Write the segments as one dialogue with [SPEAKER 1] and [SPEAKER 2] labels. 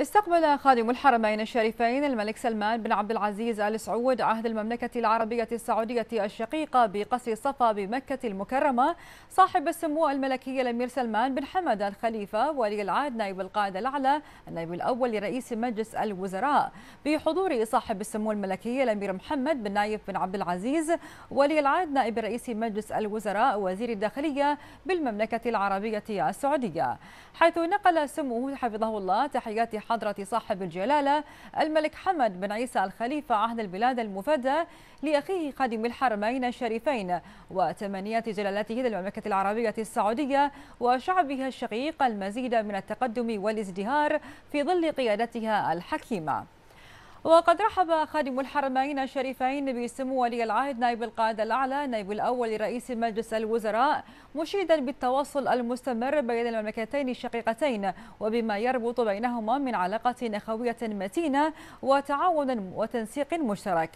[SPEAKER 1] استقبل خادم الحرمين الشريفين الملك سلمان بن عبد العزيز آل سعود عهد المملكة العربية السعودية الشقيقة بقصر صفا بمكة المكرمة. صاحب السمو الملكي الأمير سلمان بن حمد الخليفة ولي العهد نائب القائد الأعلى النائب الأول لرئيس مجلس الوزراء. بحضور صاحب السمو الملكي الأمير محمد بن نايف بن عبد العزيز ولي العهد نائب رئيس مجلس الوزراء وزير الداخلية بالمملكة العربية السعودية. حيث نقل سموه حفظه الله تحيات حضرة صاحب الجلالة الملك حمد بن عيسى الخليفة عهد البلاد المفدى لأخيه خادم الحرمين الشريفين وتمنيات جلالته للمملكة العربية السعودية وشعبها الشقيق المزيد من التقدم والازدهار في ظل قيادتها الحكيمة. وقد رحب خادم الحرمين الشريفين بسمو ولي العهد نائب القائد الأعلى نائب الأول لرئيس مجلس الوزراء مشيدا بالتواصل المستمر بين المملكتين الشقيقتين وبما يربط بينهما من علاقة أخوية متينة وتعاون وتنسيق مشترك.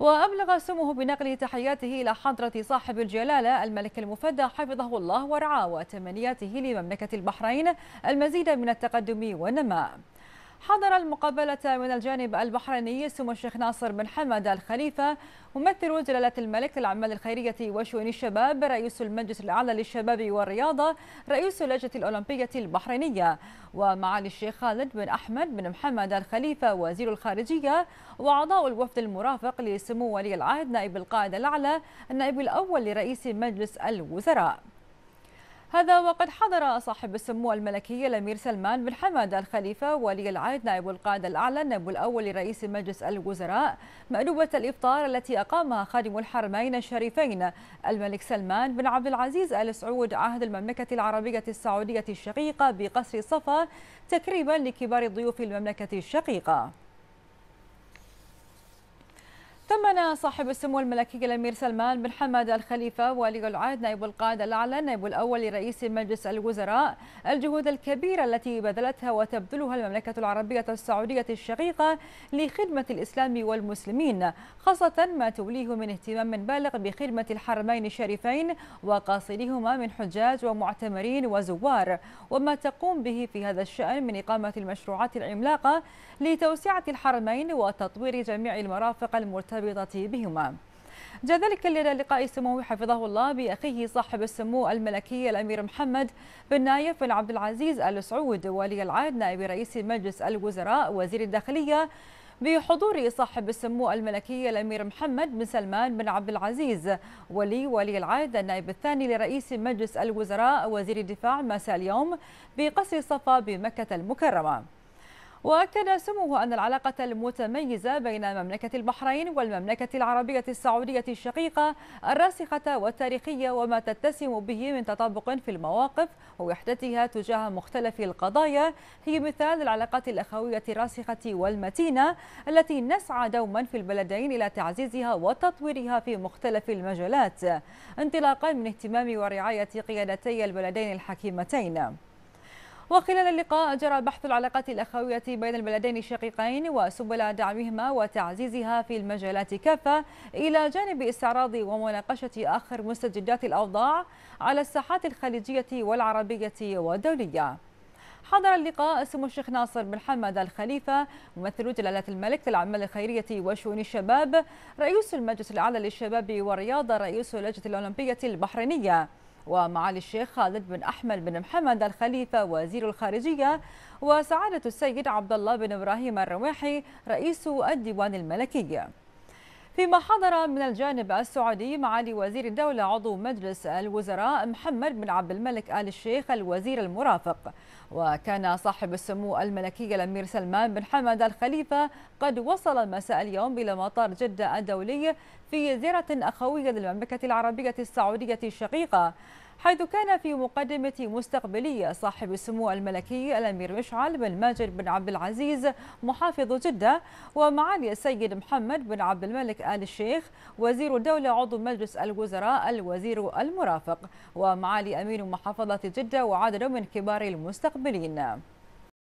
[SPEAKER 1] وأبلغ سموه بنقل تحياته إلى حضرة صاحب الجلالة الملك المفدى حفظه الله ورعاه وتمنياته لمملكة البحرين المزيد من التقدم والنماء. حضر المقابلة من الجانب البحريني سمو الشيخ ناصر بن حمد الخليفة ممثل جلالة الملك الأعمال الخيرية وشؤون الشباب رئيس المجلس الأعلى للشباب والرياضة رئيس اللجنة الأولمبية البحرينية. ومعالي الشيخ خالد بن أحمد بن محمد الخليفة وزير الخارجية وأعضاء الوفد المرافق لسمو ولي العهد نائب القائد الأعلى النائب الأول لرئيس مجلس الوزراء. هذا وقد حضر صاحب السمو الملكي الأمير سلمان بن حمد الخليفة ولي العهد نائب القائد الأعلى النائب الأول لرئيس مجلس الوزراء مألوبة الإفطار التي أقامها خادم الحرمين الشريفين الملك سلمان بن عبد العزيز آل سعود عهد المملكة العربية السعودية الشقيقة بقصر صفا تكريما لكبار ضيوف المملكة الشقيقة. ثمن صاحب السمو الملكي الامير سلمان بن حمد الخليفة ولي العهد نائب القائد الأعلى نائب الأول لرئيس مجلس الوزراء الجهود الكبيرة التي بذلتها وتبذلها المملكة العربية السعودية الشقيقة لخدمة الإسلام والمسلمين خاصة ما توليه من اهتمام بالغ بخدمة الحرمين الشريفين وقاصديهما من حجاج ومعتمرين وزوار وما تقوم به في هذا الشأن من إقامة المشروعات العملاقة لتوسعة الحرمين وتطوير جميع المرافق المرتبطة المرتبطة بهما. جاء ذلك لدى لقاء سموه حفظه الله بأخيه صاحب السمو الملكي الأمير محمد بن نايف بن عبد العزيز آل سعود ولي العهد نائب رئيس مجلس الوزراء وزير الداخلية بحضور صاحب السمو الملكي الأمير محمد بن سلمان بن عبد العزيز ولي ولي العهد النائب الثاني لرئيس مجلس الوزراء وزير الدفاع مساء اليوم بقصر صفا بمكة المكرمة. وأكد سموه أن العلاقة المتميزة بين مملكة البحرين والمملكة العربية السعودية الشقيقة الراسخة والتاريخية وما تتسم به من تطابق في المواقف ووحدتها تجاه مختلف القضايا هي مثال العلاقات الأخوية الراسخة والمتينة التي نسعى دوما في البلدين إلى تعزيزها وتطويرها في مختلف المجالات. انطلاقا من اهتمام ورعاية قيادتي البلدين الحكيمتين. وخلال اللقاء جرى بحث العلاقات الأخوية بين البلدين الشقيقين وسبل دعمهما وتعزيزها في المجالات كافة إلى جانب استعراض ومناقشة آخر مستجدات الأوضاع على الساحات الخليجية والعربية والدولية. حضر اللقاء سمو الشيخ ناصر بن حمد الخليفة ممثل جلالة الملك للأعمال الخيرية وشؤون الشباب رئيس المجلس الأعلى للشباب والرياضة رئيس اللجنة الأولمبية البحرينية. ومعالي الشيخ خالد بن أحمد بن محمد الخليفة وزير الخارجية وسعادة السيد عبد الله بن إبراهيم الرواحي رئيس الديوان الملكي فيما حضر من الجانب السعودي معالي وزير الدولة عضو مجلس الوزراء محمد بن عبد الملك آل الشيخ الوزير المرافق. وكان صاحب السمو الملكي الأمير سلمان بن حمد الخليفة قد وصل مساء اليوم إلى مطار جدة الدولي في زيارة أخوية للمملكة العربية السعودية الشقيقة. حيث كان في مقدمة مستقبلية صاحب السمو الملكي الأمير مشعل بن ماجد بن عبد العزيز محافظ جدة ومعالي السيد محمد بن عبد الملك آل الشيخ وزير الدولة عضو مجلس الوزراء الوزير المرافق ومعالي أمين محافظة جدة وعدد من كبار المستقبلين.